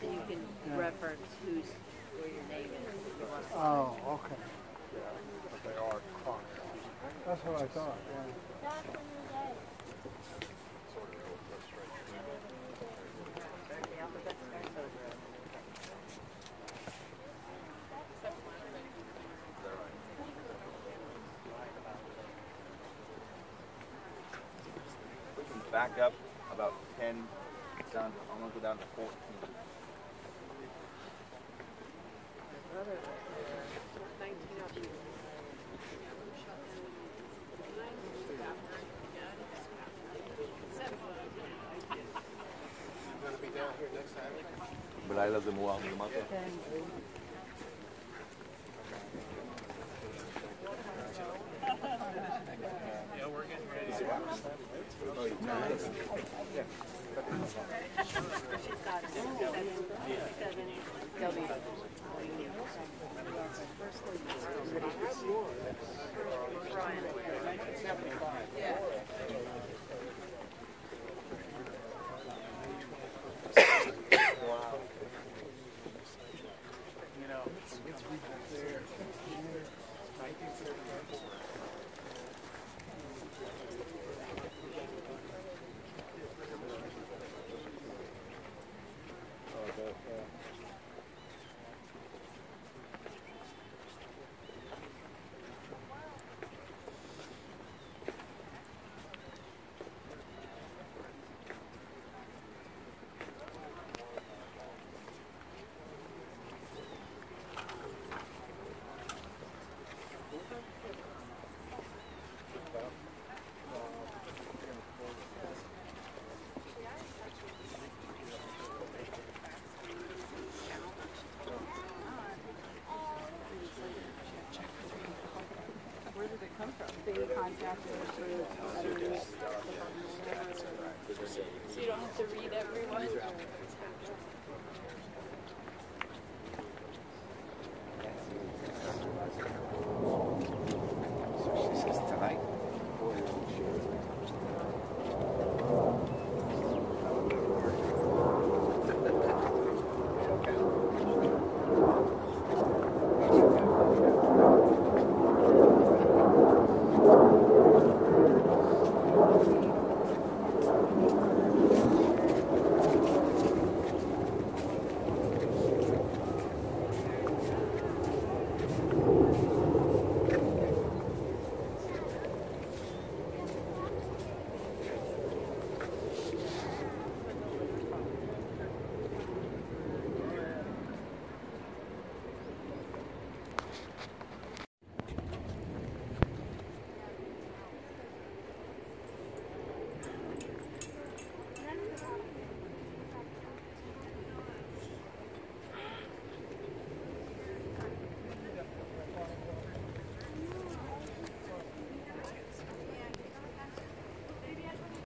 so you can reference who's, where your name is. you. Oh, okay. Yeah, but they are clocked. That's what I thought, yeah. We can back up about 10, down I'm going down to, I'm gonna go down to 14. Bailas de Moa, me mata. She's Thank you. So you through? So you don't have to read every one?